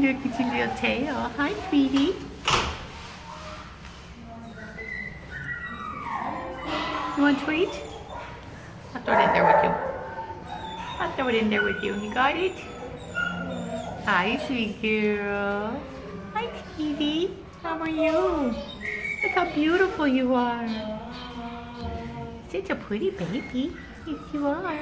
Look at your little tail. Hi, sweetie. You want treat? I'll throw it in there with you. I'll throw it in there with you. You got it? Hi, sweet girl. Hi, sweetie. How are you? Look how beautiful you are. Such a pretty baby. Yes, you are.